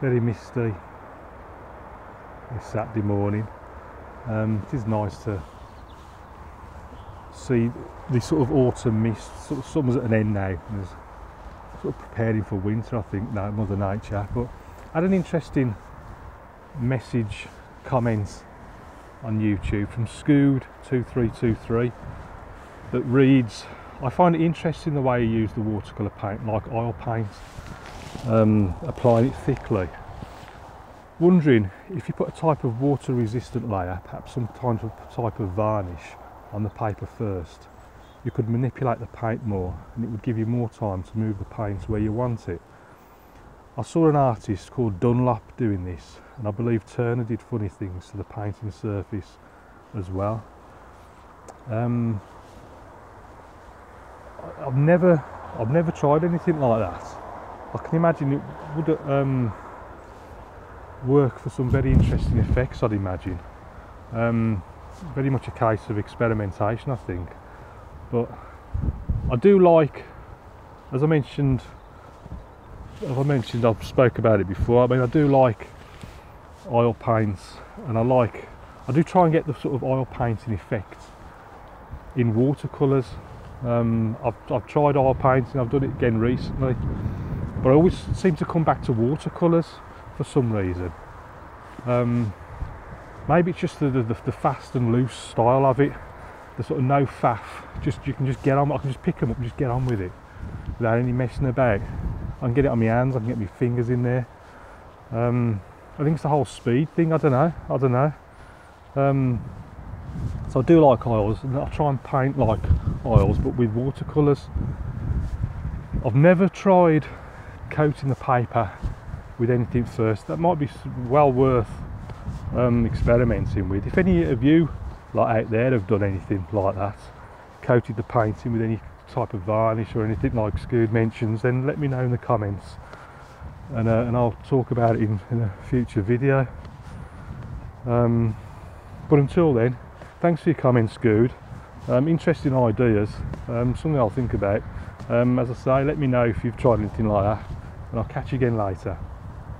very misty this Saturday morning. Um, it is nice to see the sort of autumn mist. Sort of summer's at an end now. And sort of preparing for winter, I think, now, Mother Nature. But I had an interesting message comments on YouTube from Scood2323 that reads I find it interesting the way you use the watercolour paint like oil paint, um, applying it thickly. Wondering if you put a type of water resistant layer, perhaps some kind of type of varnish on the paper first, you could manipulate the paint more and it would give you more time to move the paint where you want it. I saw an artist called Dunlop doing this and I believe Turner did funny things to the painting surface as well. Um, I've never I've never tried anything like that. I can imagine it would um, work for some very interesting effects I'd imagine. Um, very much a case of experimentation I think. But I do like as I mentioned as I mentioned I've spoke about it before, I mean I do like oil paints and I like I do try and get the sort of oil painting effect in watercolours um, I've, I've tried oil painting, I've done it again recently, but I always seem to come back to watercolours for some reason. Um, maybe it's just the, the, the, fast and loose style of it, the sort of no faff. Just you can just get on. I can just pick them up and just get on with it without any messing about. I can get it on my hands. I can get my fingers in there. Um, I think it's the whole speed thing. I don't know. I don't know. Um, so I do like oils and I try and paint like oils but with watercolours. I've never tried coating the paper with anything first. That might be well worth um, experimenting with. If any of you like out there have done anything like that, coated the painting with any type of varnish or anything like Scood mentions, then let me know in the comments and, uh, and I'll talk about it in, in a future video. Um, but until then, thanks for your comments, Scood. Um, interesting ideas, um, something I'll think about. Um, as I say, let me know if you've tried anything like that, and I'll catch you again later.